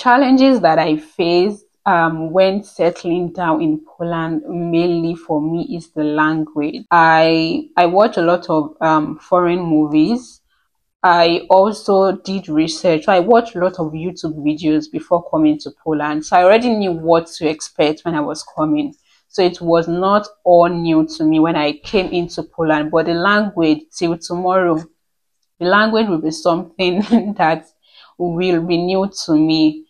challenges that I faced um, when settling down in Poland mainly for me is the language. I I watch a lot of um, foreign movies. I also did research. I watched a lot of YouTube videos before coming to Poland, so I already knew what to expect when I was coming. So it was not all new to me when I came into Poland, but the language till tomorrow, the language will be something that will be new to me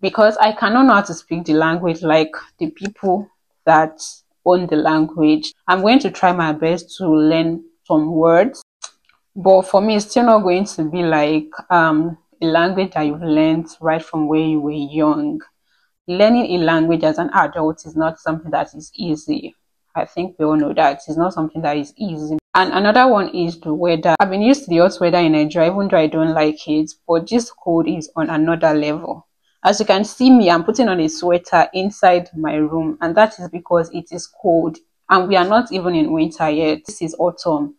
because I cannot know how to speak the language like the people that own the language. I'm going to try my best to learn some words, but for me, it's still not going to be like um, a language that you've learned right from where you were young. Learning a language as an adult is not something that is easy. I think we all know that it's not something that is easy. And another one is the weather. I've been used to the hot weather in Nigeria, even though I don't like it, but this cold is on another level. As you can see me, I'm putting on a sweater inside my room, and that is because it is cold. And we are not even in winter yet. This is autumn,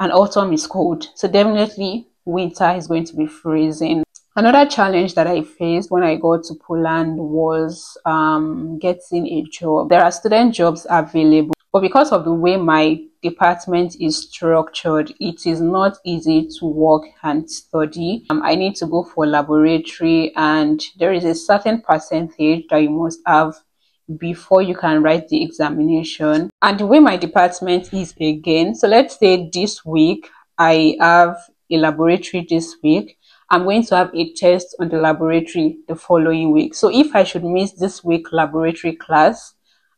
and autumn is cold. So definitely winter is going to be freezing. Another challenge that I faced when I got to Poland was um, getting a job. There are student jobs available, but because of the way my department is structured, it is not easy to work and study. Um, I need to go for laboratory and there is a certain percentage that you must have before you can write the examination. And the way my department is again, so let's say this week I have a laboratory this week. I'm going to have a test on the laboratory the following week. So if I should miss this week laboratory class,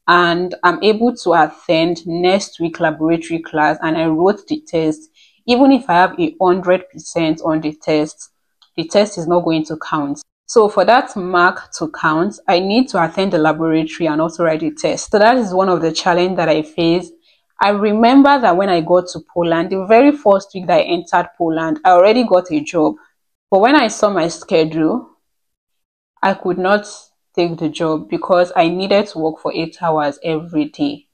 and I'm able to attend next week laboratory class and I wrote the test, even if I have a hundred percent on the test, the test is not going to count. So for that mark to count, I need to attend the laboratory and also write the test. So that is one of the challenge that I faced. I remember that when I got to Poland, the very first week that I entered Poland, I already got a job. But when I saw my schedule, I could not take the job because I needed to work for eight hours every day.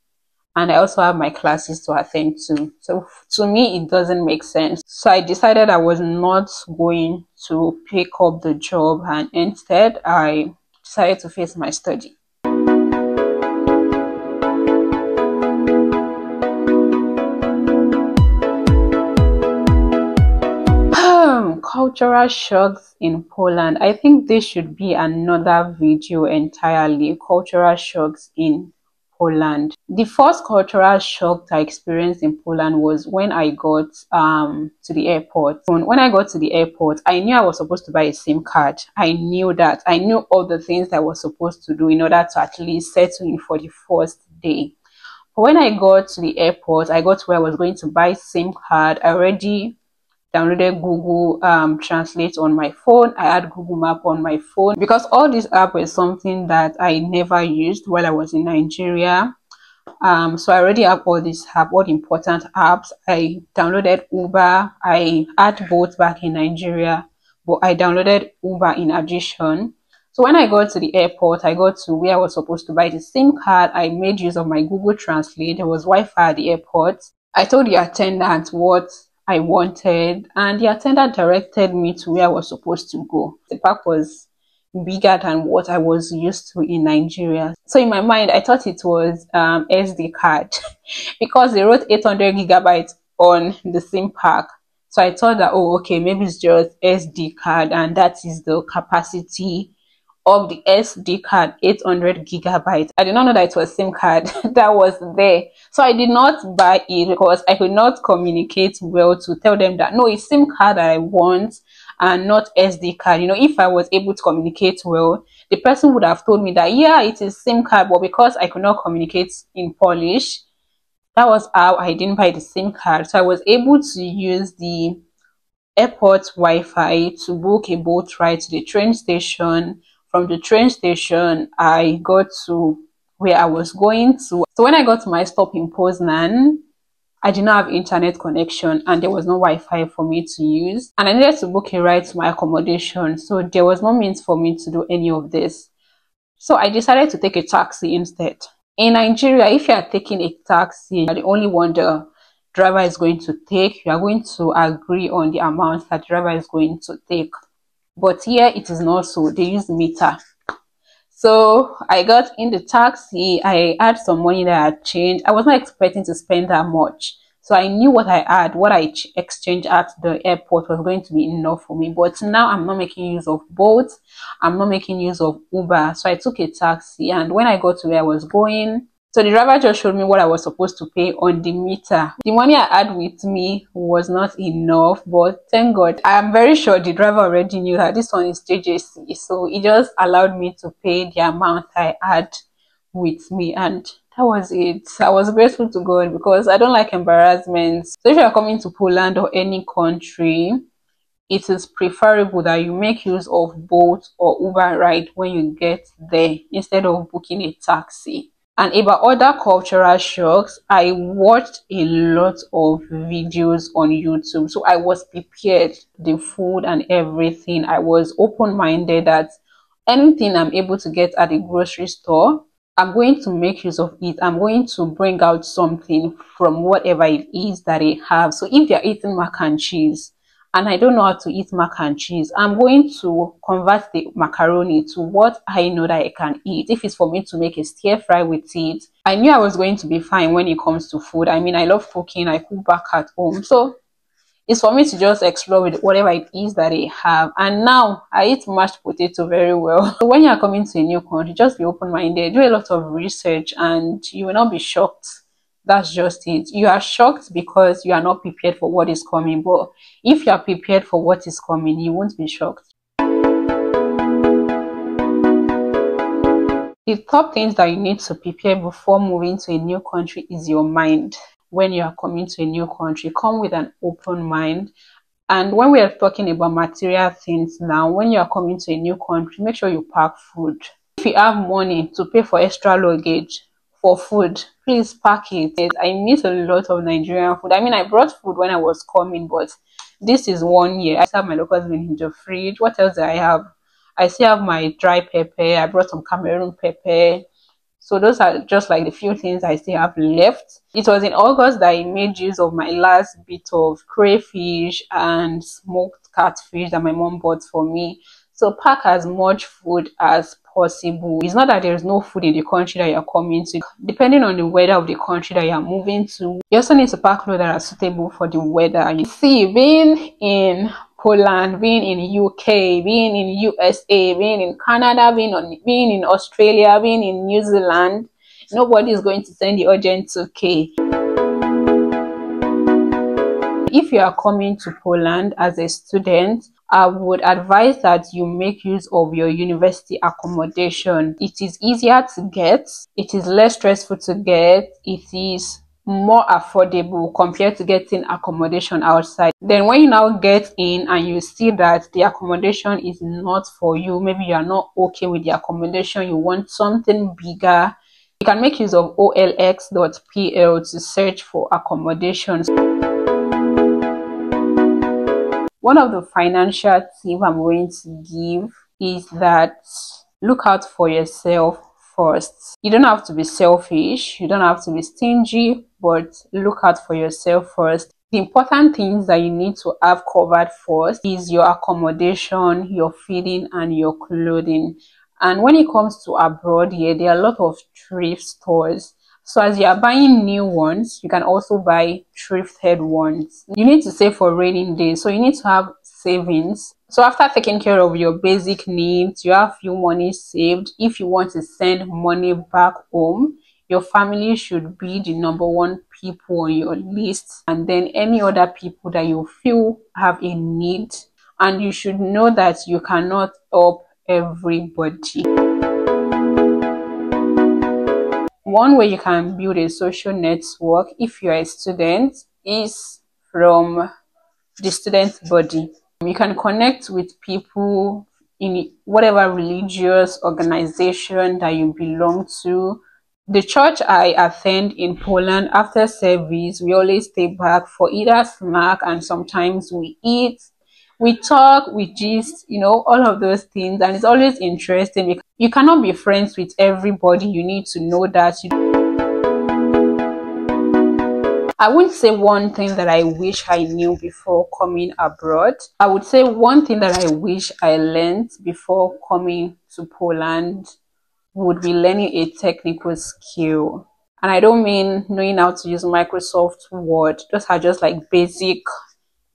And I also have my classes to attend to. So to me, it doesn't make sense. So I decided I was not going to pick up the job and instead I decided to face my study. Cultural shocks in Poland. I think this should be another video entirely. Cultural shocks in Poland. The first cultural shock I experienced in Poland was when I got um, to the airport. When I got to the airport, I knew I was supposed to buy a SIM card. I knew that. I knew all the things that I was supposed to do in order to at least settle in for the first day. But when I got to the airport, I got where I was going to buy SIM card. I already downloaded Google um, Translate on my phone. I had Google Map on my phone because all these apps were something that I never used while I was in Nigeria. Um, so I already have all these app, all important apps. I downloaded Uber. I had Bolt back in Nigeria, but I downloaded Uber in addition. So when I got to the airport, I got to where I was supposed to buy the SIM card. I made use of my Google Translate. There was Wi-Fi at the airport. I told the attendant what I wanted, and the attendant directed me to where I was supposed to go. The park was bigger than what I was used to in Nigeria. So in my mind, I thought it was um, SD card because they wrote 800 gigabytes on the SIM pack. So I thought that, oh, okay, maybe it's just SD card and that is the capacity of the SD card 800 gigabytes. I did not know that it was SIM card that was there. So I did not buy it because I could not communicate well to tell them that no, it's SIM card that I want and not SD card. You know, if I was able to communicate well, the person would have told me that yeah, it is SIM card, but because I could not communicate in Polish, that was how I didn't buy the SIM card. So I was able to use the airport Wi-Fi to book a Bolt ride to the train station from the train station, I got to where I was going to. So when I got to my stop in Poznan, I did not have internet connection and there was no Wi-Fi for me to use. And I needed to book a ride to my accommodation. So there was no means for me to do any of this. So I decided to take a taxi instead. In Nigeria, if you are taking a taxi, the only one there. driver is going to take. You are going to agree on the amount that driver is going to take. But here it is not so. They use meter. So I got in the taxi. I had some money that I had changed. I was not expecting to spend that much. So I knew what I had, what I exchanged at the airport was going to be enough for me. But now I'm not making use of Bolt. I'm not making use of Uber. So I took a taxi. And when I got to where I was going, so the driver just showed me what I was supposed to pay on the meter. The money I had with me was not enough, but thank God. I am very sure the driver already knew that this one is JJC. So he just allowed me to pay the amount I had with me. And that was it. I was grateful to God because I don't like embarrassments. So if you are coming to Poland or any country, it is preferable that you make use of Bolt or Uber ride when you get there instead of booking a taxi. And about other cultural shocks, I watched a lot of videos on YouTube. So I was prepared, the food and everything. I was open minded that anything I'm able to get at the grocery store, I'm going to make use of it. I'm going to bring out something from whatever it is that I have. So if you're eating mac and cheese, and I don't know how to eat mac and cheese, I'm going to convert the macaroni to what I know that I can eat. If it's for me to make a stir fry with it, I knew I was going to be fine when it comes to food. I mean, I love cooking, I cook back at home. So it's for me to just explore with whatever it is that I have. And now I eat mashed potato very well. So when you're coming to a new country, just be open minded, do a lot of research, and you will not be shocked that's just it. You are shocked because you are not prepared for what is coming. But if you are prepared for what is coming, you won't be shocked. The top things that you need to prepare before moving to a new country is your mind. When you are coming to a new country, come with an open mind. And when we are talking about material things now, when you are coming to a new country, make sure you pack food. If you have money to pay for extra luggage, for food, please pack it. I miss a lot of Nigerian food. I mean, I brought food when I was coming, but this is one year. I have my locals in the fridge. What else do I have? I still have my dry pepper. I brought some Cameroon pepper. So those are just like the few things I still have left. It was in August that I made use of my last bit of crayfish and smoked catfish that my mom bought for me. So pack as much food as possible. It's not that there's no food in the country that you're coming to. Depending on the weather of the country that you're moving to, you also need to pack clothes that are suitable for the weather. You see, being in Poland, being in UK, being in USA, being in Canada, being on being in Australia, being in New Zealand, nobody is going to send the urgent 2K. If you are coming to Poland as a student, I would advise that you make use of your university accommodation. It is easier to get, it is less stressful to get, it is more affordable compared to getting accommodation outside. Then when you now get in and you see that the accommodation is not for you, maybe you are not okay with the accommodation, you want something bigger, you can make use of olx.pl to search for accommodations. One of the financial tips I'm going to give is that look out for yourself first. You don't have to be selfish, you don't have to be stingy, but look out for yourself first. The important things that you need to have covered first is your accommodation, your feeding, and your clothing. And when it comes to abroad here, there are a lot of thrift stores so as you are buying new ones, you can also buy thrifted ones. You need to save for raining days. So you need to have savings. So after taking care of your basic needs, you have few money saved. If you want to send money back home, your family should be the number one people on your list and then any other people that you feel have a need and you should know that you cannot help everybody. One way you can build a social network if you're a student is from the student body. You can connect with people in whatever religious organization that you belong to. The church I attend in Poland after service, we always stay back for either snack and sometimes we eat we talk, we gist, you know, all of those things. And it's always interesting you cannot be friends with everybody. You need to know that. I wouldn't say one thing that I wish I knew before coming abroad. I would say one thing that I wish I learned before coming to Poland would be learning a technical skill. And I don't mean knowing how to use Microsoft Word. Those are just like basic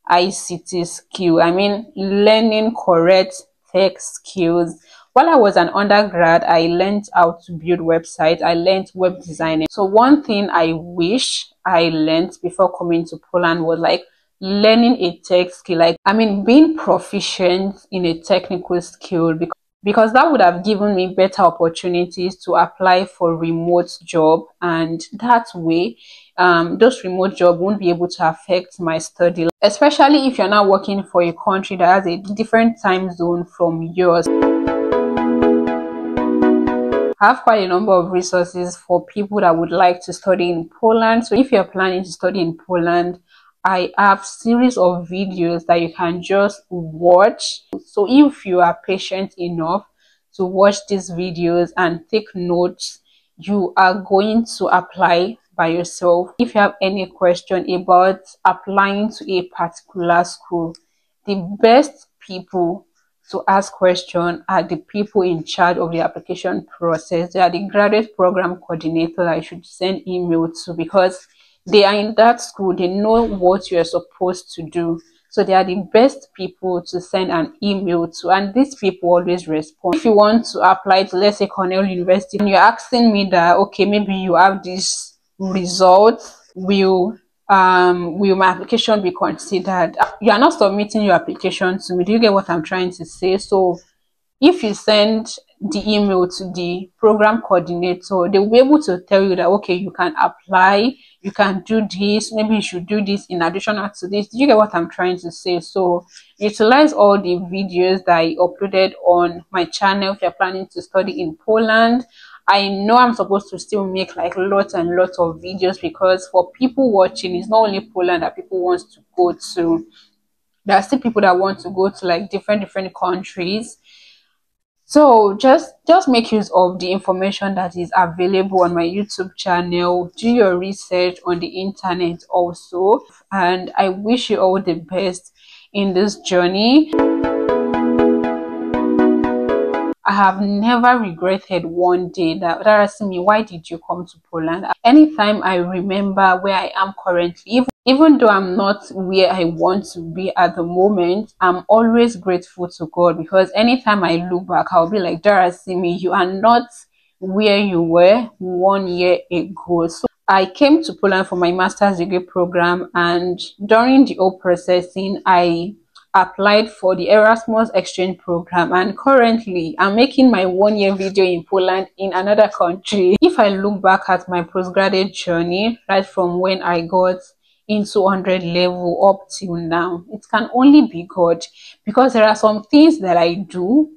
ICT skill. I mean learning correct tech skills while I was an undergrad, I learned how to build websites. I learned web designing. So one thing I wish I learned before coming to Poland was like learning a tech skill. Like, I mean, being proficient in a technical skill because because that would have given me better opportunities to apply for remote job and that way um, those remote job won't be able to affect my study especially if you're not working for a country that has a different time zone from yours I have quite a number of resources for people that would like to study in Poland. So if you're planning to study in Poland, I have series of videos that you can just watch. So if you are patient enough to watch these videos and take notes, you are going to apply by yourself. If you have any question about applying to a particular school, the best people to ask questions are the people in charge of the application process. They are the graduate program coordinator I should send email to because they are in that school. They know what you're supposed to do. So they are the best people to send an email to, and these people always respond. If you want to apply to, let's say, Cornell University, and you're asking me that, okay, maybe you have this result, will um, will my application be considered? You are not submitting your application to me. Do you get what I'm trying to say? So if you send the email to the program coordinator, they will be able to tell you that, okay, you can apply, you can do this, maybe you should do this in addition to this. Do you get what I'm trying to say? So utilize all the videos that I uploaded on my channel if you're planning to study in Poland I know I'm supposed to still make like lots and lots of videos because for people watching, it's not only Poland that people want to go to. There are still people that want to go to like different different countries. So just just make use of the information that is available on my YouTube channel. Do your research on the internet also. And I wish you all the best in this journey. I have never regretted one day that they're asking me, why did you come to Poland? Anytime I remember where I am currently, even, even though I'm not where I want to be at the moment, I'm always grateful to God because anytime I look back, I'll be like, Darasimi, you are not where you were one year ago. So I came to Poland for my master's degree program and during the whole processing, I applied for the Erasmus exchange program and currently I'm making my one year video in Poland in another country. If I look back at my postgraduate journey right from when I got into 100 level up till now, it can only be God because there are some things that I do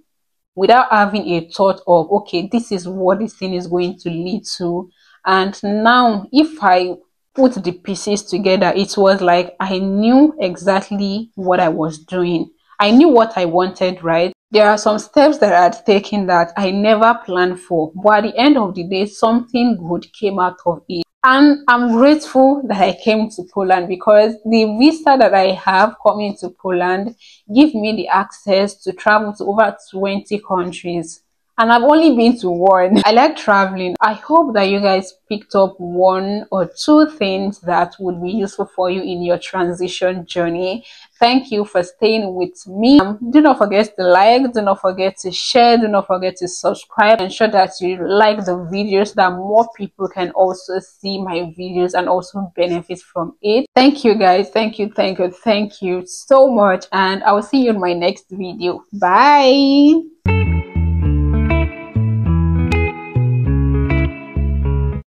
without having a thought of okay this is what this thing is going to lead to and now if I put the pieces together, it was like I knew exactly what I was doing. I knew what I wanted, right? There are some steps that I had taken that I never planned for, but at the end of the day, something good came out of it. And I'm grateful that I came to Poland because the visa that I have coming to Poland give me the access to travel to over 20 countries and I've only been to one. I like traveling. I hope that you guys picked up one or two things that would be useful for you in your transition journey. Thank you for staying with me. Um, do not forget to like, do not forget to share, do not forget to subscribe. Ensure that you like the videos that more people can also see my videos and also benefit from it. Thank you guys. Thank you, thank you, thank you so much. And I will see you in my next video. Bye.